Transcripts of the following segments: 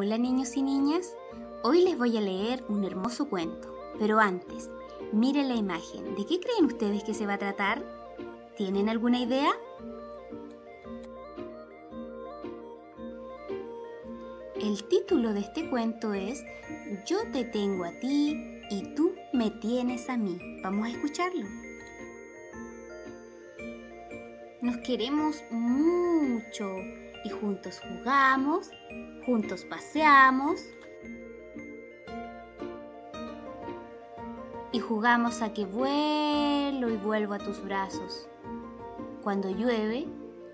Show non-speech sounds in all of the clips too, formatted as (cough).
Hola niños y niñas, hoy les voy a leer un hermoso cuento, pero antes, miren la imagen, ¿de qué creen ustedes que se va a tratar? ¿Tienen alguna idea? El título de este cuento es Yo te tengo a ti y tú me tienes a mí. Vamos a escucharlo. Nos queremos mucho y juntos jugamos, juntos paseamos y jugamos a que vuelo y vuelvo a tus brazos. Cuando llueve,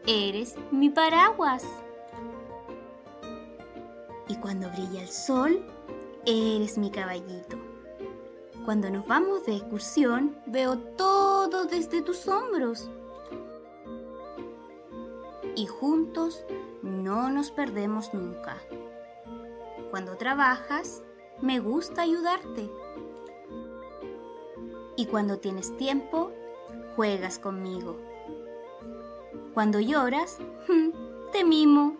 eres mi paraguas. Y cuando brilla el sol, eres mi caballito. Cuando nos vamos de excursión, veo todo desde tus hombros y juntos no nos perdemos nunca. Cuando trabajas, me gusta ayudarte. Y cuando tienes tiempo, juegas conmigo. Cuando lloras, (laughs) te mimo.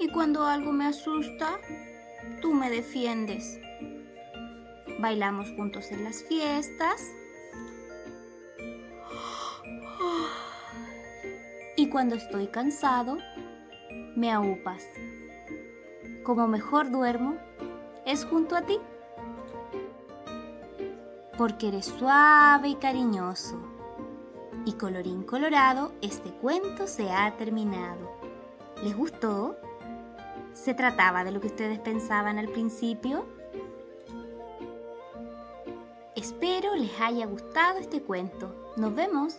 Y cuando algo me asusta, tú me defiendes. Bailamos juntos en las fiestas cuando estoy cansado, me aupas. Como mejor duermo, es junto a ti. Porque eres suave y cariñoso. Y colorín colorado, este cuento se ha terminado. ¿Les gustó? ¿Se trataba de lo que ustedes pensaban al principio? Espero les haya gustado este cuento. Nos vemos.